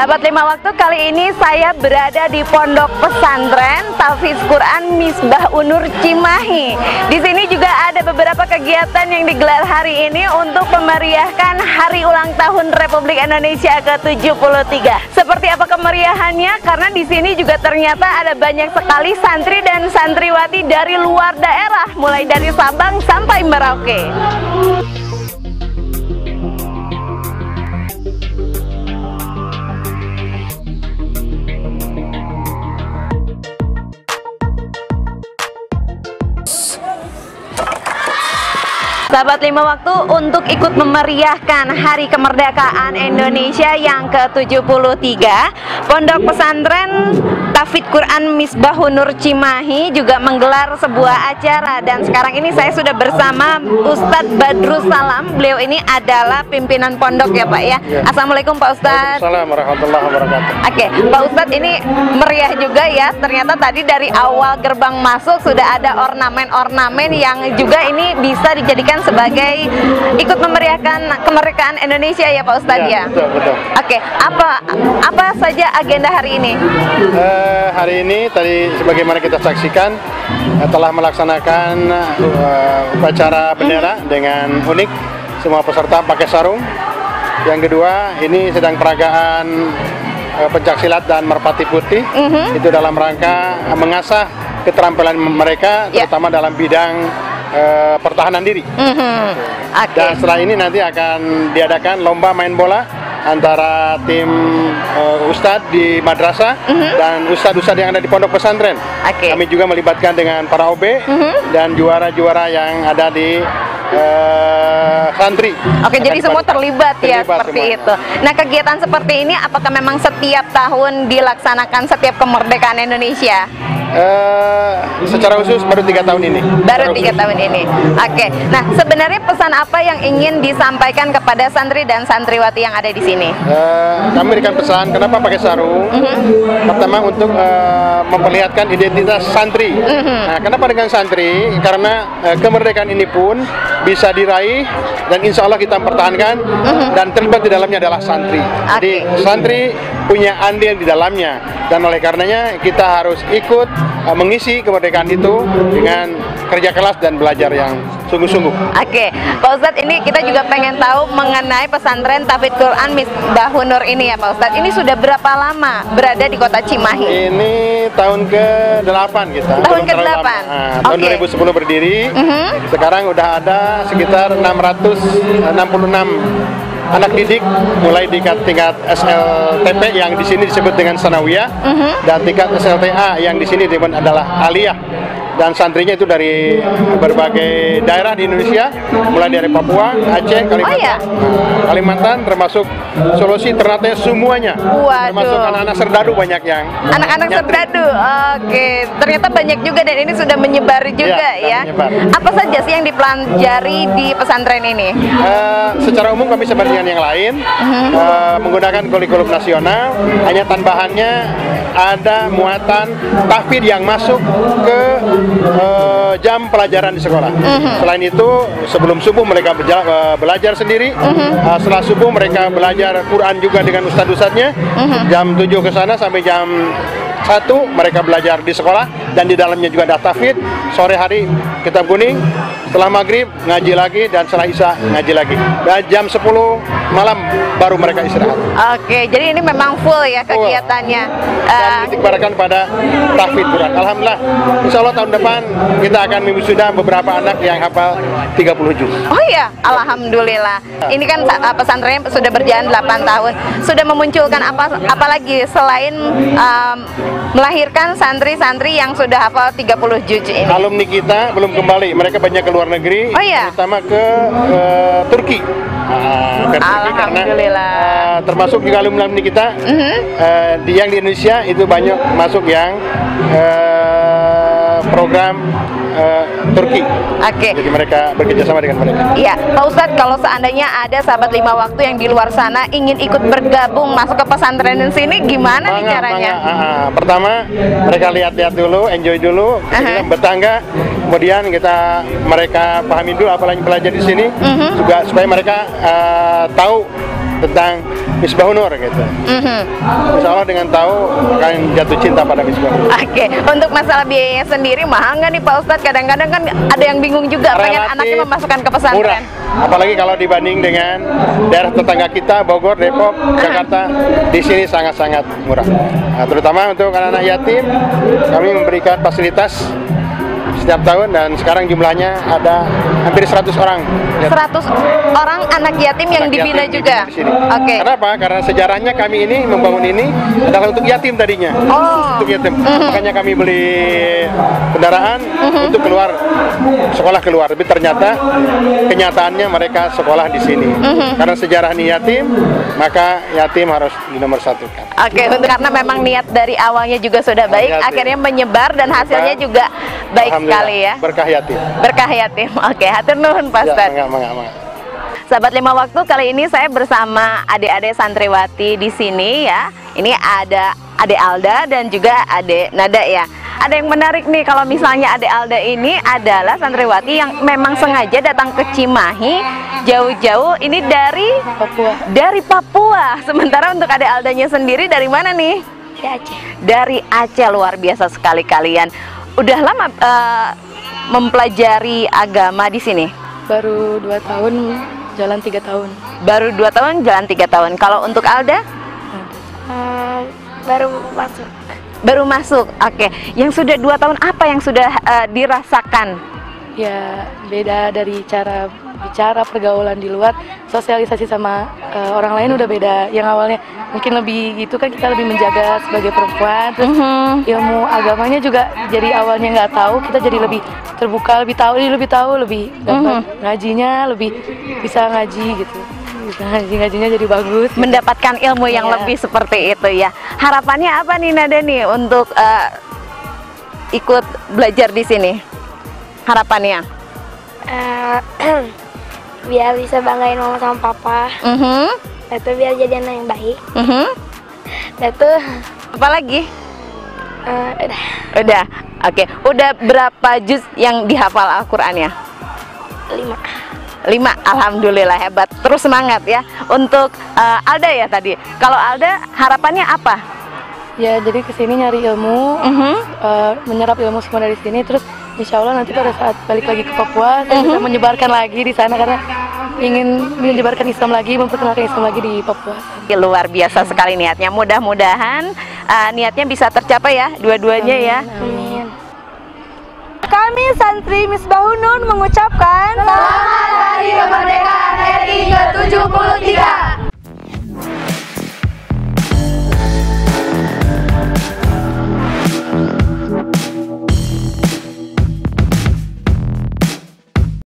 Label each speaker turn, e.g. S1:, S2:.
S1: Sahabat lima waktu kali ini saya berada di Pondok Pesantren Tafiz Quran Misbah Unur Cimahi. Di sini juga ada beberapa kegiatan yang digelar hari ini untuk memeriahkan Hari Ulang Tahun Republik Indonesia ke-73. Seperti apa kemeriahannya? Karena di sini juga ternyata ada banyak sekali santri dan santriwati dari luar daerah, mulai dari Sabang sampai Merauke. Sahabat lima waktu untuk ikut memeriahkan Hari Kemerdekaan Indonesia yang ke-73 Pondok Pesantren Tafid Quran Misbahun Nur Cimahi juga menggelar sebuah acara dan sekarang ini saya sudah bersama Ustadz Badrus Salam beliau ini adalah pimpinan pondok ya Pak ya, ya. Assalamualaikum Pak Ustadz
S2: Assalamualaikum warahmatullahi wabarakatuh
S1: Oke Pak Ustadz ini meriah juga ya ternyata tadi dari awal gerbang masuk sudah ada ornamen-ornamen yang juga ini bisa dijadikan sebagai ikut memeriahkan kemerdekaan Indonesia ya Pak Ustadz ya.
S2: ya? Betul betul.
S1: Oke, apa apa saja agenda hari ini?
S2: Uh, hari ini tadi sebagaimana kita saksikan uh, telah melaksanakan uh, upacara bendera dengan unik semua peserta pakai sarung. Yang kedua ini sedang peragaan uh, pencak silat dan merpati putih mm -hmm. itu dalam rangka mengasah keterampilan mereka ya. terutama yeah. dalam bidang uh, pertahanan diri. Mm -hmm. okay. Dan setelah ini nanti akan diadakan lomba main bola antara tim uh, ustadz di madrasah mm -hmm. dan ustadz-ustadz yang ada di pondok pesantren. Okay. Kami juga melibatkan dengan para OB mm -hmm. dan juara-juara yang ada di uh, santri.
S1: Oke, jadi semua terlibat, ya, terlibat ya seperti semua. itu. Nah, kegiatan seperti ini apakah memang setiap tahun dilaksanakan setiap kemerdekaan Indonesia?
S2: Uh, secara khusus baru tiga tahun ini.
S1: Baru tiga tahun ini. Oke. Okay. Nah, sebenarnya pesan apa yang ingin disampaikan kepada santri dan santriwati yang ada di sini?
S2: Uh, kami berikan pesan. Kenapa pakai sarung? Mhm. -huh. Pertama untuk uh, memperlihatkan identitas santri. Mhm. -huh. Nah, kenapa dengan santri? Karena uh, kemerdekaan ini pun bisa diraih dan insya Allah kita pertahankan mhm. -huh. dan terlibat di dalamnya adalah santri. Okay. Jadi santri punya andil di dalamnya dan oleh karenanya kita harus ikut uh, mengisi kemerdekaan itu dengan kerja keras dan belajar yang sungguh-sungguh.
S1: Oke, Pak Ustadz ini kita juga pengen tahu mengenai pesantren Tafid Quran Misbahun Nur ini ya Pak Ustadz. Ini sudah berapa lama berada di kota Cimahi?
S2: Ini tahun ke-8 kita.
S1: Tahun ke-8?
S2: Nah, tahun okay. 2010 berdiri, uh mhm. -huh. sekarang udah ada sekitar 666 anak didik mulai di tingkat SLTP yang di sini disebut dengan sanawiyah uh mhm. -huh. dan tingkat SLTA yang di sini disebut adalah aliyah dan santrinya itu dari berbagai daerah di Indonesia, mulai dari Papua, Aceh, Kalimantan, oh, iya? Kalimantan termasuk Sulawesi, Ternate semuanya,
S1: Waduh.
S2: termasuk anak-anak serdadu banyak yang
S1: anak-anak serdadu, oke, ternyata banyak juga dan ini sudah menyebar juga ya. ya. Menyebar. Apa saja sih yang dipelajari di pesantren ini?
S2: Uh, secara umum kami seperti dengan yang lain uh-huh. uh, menggunakan kurikulum nasional, hanya tambahannya ada muatan tahfidz yang masuk ke uh, jam pelajaran di sekolah. Uh -huh. Selain itu, sebelum subuh mereka uh, belajar sendiri. Uh -huh. uh, setelah subuh mereka belajar Quran juga dengan ustadz-ustadznya. Uh -huh. Jam 7 ke sana sampai jam satu mereka belajar di sekolah dan di dalamnya juga ada tafid. Sore hari kitab kuning, setelah maghrib ngaji lagi dan setelah isya ngaji lagi. Dan jam 10 malam baru mereka istirahat.
S1: Oke, jadi ini memang full ya kegiatannya.
S2: Dan uh, pada tahfidz Quran. Alhamdulillah, insya Allah tahun depan kita akan sudah beberapa anak yang hafal 30 juz.
S1: Oh iya, Alhamdulillah. Ini kan pesantren sudah berjalan 8 tahun. Sudah memunculkan apa apalagi selain um, melahirkan santri-santri yang sudah hafal 30 juz ini.
S2: Alumni kita belum kembali, mereka banyak ke luar negeri,
S1: oh, iya?
S2: terutama ke uh, Turki.
S1: Nah, Alhamdulillah. Karena, uh,
S2: termasuk juga alumni kita uh -huh. uh, di yang di Indonesia itu banyak masuk yang uh, program uh, Turki.
S1: Oke. Okay.
S2: Jadi mereka bekerja sama dengan mereka.
S1: Iya, Pak Ustadz kalau seandainya ada sahabat lima waktu yang di luar sana ingin ikut bergabung masuk ke pesantren di sini, gimana manga, nih caranya?
S2: Manga, uh, uh, pertama mereka lihat-lihat dulu, enjoy dulu, uh -huh. bertangga, kemudian kita mereka pahami dulu apa yang belajar di sini, uh -huh. juga supaya mereka uh, tahu tentang Misbahun Nur gitu.
S1: Mhm.
S2: Insya Allah dengan tahu akan jatuh cinta pada Misbahun.
S1: Oke, untuk masalah biayanya sendiri mahal nggak nih Pak Ustadz? Kadang-kadang kan ada yang bingung juga pengen
S2: Relatif
S1: anaknya memasukkan ke
S2: Murah.
S1: pesantren.
S2: Apalagi kalau dibanding dengan daerah tetangga kita Bogor, Depok, Jakarta, di sini sangat-sangat murah. Nah, terutama untuk anak-anak yatim, kami memberikan fasilitas setiap tahun dan sekarang jumlahnya ada hampir 100 orang. yatim.
S1: 100 orang anak yatim yang
S2: Anak
S1: dibina
S2: yatim
S1: juga.
S2: di.
S1: Oke.
S2: Kenapa? Karena sejarahnya kami ini membangun ini adalah untuk yatim tadinya.
S1: Oh.
S2: Untuk yatim. Makanya kami beli kendaraan untuk keluar sekolah keluar. Tapi ternyata kenyataannya mereka sekolah di sini. Karena sejarah ini yatim, maka yatim harus dinomorsatukan.
S1: Oke, untuk- karena memang niat dari awalnya juga sudah baik,
S2: Yatim.
S1: akhirnya menyebar dan hasilnya juga baik sekali ya.
S2: Berkah yatim.
S1: Berkah yatim. Oke, hatur nuhun Pak
S2: Ya, mangga, mangga, mangga.
S1: Sahabat lima waktu kali ini saya bersama adik-adik santriwati di sini ya. Ini ada adik Alda dan juga adik Nada ya. Ada yang menarik nih kalau misalnya adik Alda ini adalah santriwati yang memang sengaja datang ke Cimahi jauh-jauh ini dari
S3: Papua
S1: dari Papua. Sementara untuk adik Aldanya sendiri dari mana nih?
S3: di Aceh
S1: Dari Aceh luar biasa sekali kalian. Udah lama eh, mempelajari agama di sini?
S3: baru dua tahun jalan tiga tahun
S1: Baru dua tahun, jalan tiga tahun. Kalau untuk Alda?
S3: baru masuk
S1: Baru masuk, oke. Yang sudah dua tahun, apa yang sudah eh, dirasakan?
S3: ya beda dari cara bicara pergaulan di luar sosialisasi sama eh, orang lain udah beda yang awalnya mungkin lebih gitu kan kita lebih menjaga sebagai perempuan terus
S1: Mhm.
S3: ilmu agamanya juga jadi awalnya nggak tahu kita jadi lebih terbuka lebih tahu lebih tahu lebih dapat ngajinya lebih bisa ngaji gitu bisa ngaji ngajinya jadi bagus gitu.
S1: Mendapatkan ilmu yang
S3: Iya.
S1: lebih seperti itu ya. Harapannya apa nih Nada nih untuk eh, ikut belajar di sini? Harapannya?
S4: Eh, biar bisa banggain mama sama papa
S1: Mhm,
S4: itu biar jadi anak yang baik
S1: mhm.
S4: itu
S1: Apa lagi?
S4: eh, udah
S1: Udah, oke. Udah berapa juz yang dihafal Al-Qur'annya?
S4: lima
S1: Lima, Alhamdulillah hebat. Terus semangat ya. Untuk eh, Alda ya tadi. Kalau Alda harapannya apa?
S3: Ya jadi ke sini nyari ilmu
S1: Mhm.
S3: eh, menyerap ilmu semua dari sini terus insya Allah nanti pada saat balik lagi ke Papua saya bisa menyebarkan lagi di sana karena ingin menyebarkan Islam lagi memperkenalkan Islam lagi di Papua
S1: Luar biasa sekali niatnya. Mudah-mudahan eh, niatnya bisa tercapai ya, dua-duanya ya.
S4: amin
S1: Kami santri Misbahunun mengucapkan
S5: Selamat